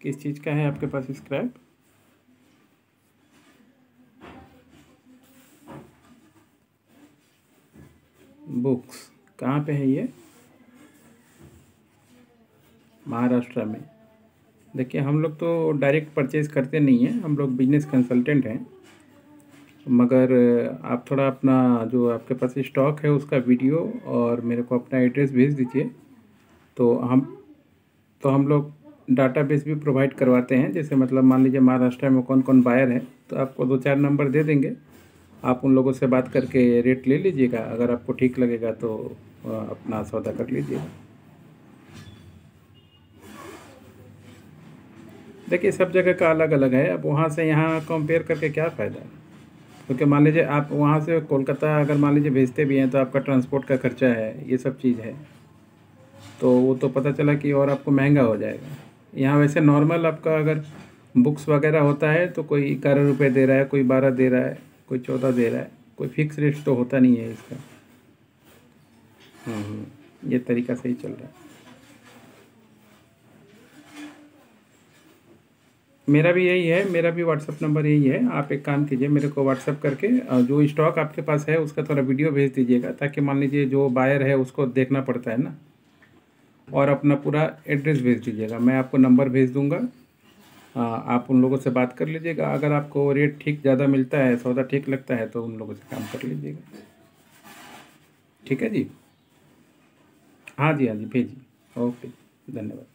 किस चीज़ का है आपके पास स्क्रैप बुक्स कहाँ पे है ये? महाराष्ट्र में। देखिए, हम लोग तो डायरेक्ट परचेज़ करते नहीं हैं। हम लोग बिज़नेस कंसल्टेंट हैं। मगर आप थोड़ा अपना जो आपके पास स्टॉक है उसका वीडियो और मेरे को अपना एड्रेस भेज दीजिए। तो हम तो हम लोग डाटाबेस भी प्रोवाइड करवाते हैं। जैसे मतलब मान लीजिए महाराष्ट्र में कौन कौन बायर है तो आपको दो चार नंबर दे देंगे। आप उन लोगों से बात करके रेट ले लीजिएगा। अगर आपको ठीक लगेगा तो अपना सौदा कर लीजिएगा। देखिए, सब जगह का अलग अलग है। अब वहाँ से यहाँ कंपेयर करके क्या फ़ायदा? है क्योंकि मान लीजिए आप वहाँ से कोलकाता अगर मान लीजिए भेजते भी हैं तो आपका ट्रांसपोर्ट का खर्चा है, ये सब चीज़ है। तो वो तो पता चला कि और आपको महँगा हो जाएगा। यहाँ वैसे नॉर्मल आपका अगर बुक्स वगैरह होता है तो कोई ग्यारह रुपये दे रहा है कोई बारह दे रहा है कोई चौदह दे रहा है कोई फिक्स रेट तो होता नहीं है इसका। हम्म, ये तरीका सही चल रहा है। मेरा भी यही है मेरा भी व्हाट्सअप नंबर यही है। आप एक काम कीजिए मेरे को व्हाट्सअप करके जो स्टॉक आपके पास है उसका थोड़ा वीडियो भेज दीजिएगा ताकि मान लीजिए जो बायर है उसको देखना पड़ता है ना। और अपना पूरा एड्रेस भेज दीजिएगा। मैं आपको नंबर भेज दूँगा। आप उन लोगों से बात कर लीजिएगा। अगर आपको रेट ठीक ज़्यादा मिलता है, सौदा ठीक लगता है तो उन लोगों से काम कर लीजिएगा। ठीक है जी? हाँ जी हाँ जी, भेजिए। ओके, धन्यवाद।